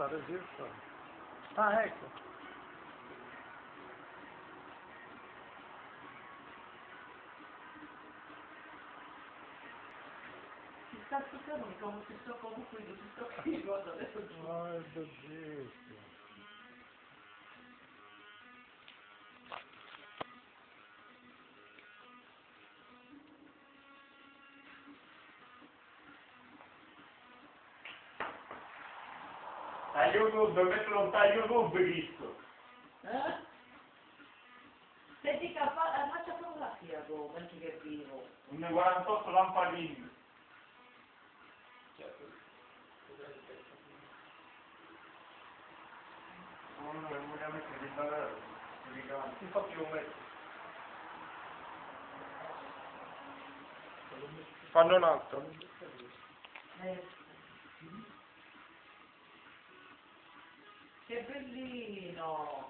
para ver só. Tá reto. Está ficando como se socorro cuida do seu filho. Ai, meu Deus. A YouTube, metterlo a YouTube visto. Eh? Senti che fa, faccia fotografia tu, mentre che è vivo. Un 48 lampadini. Non vogliamo mettere di ballare, infatti io metto. Fanno un altro. Eh. Che bellino!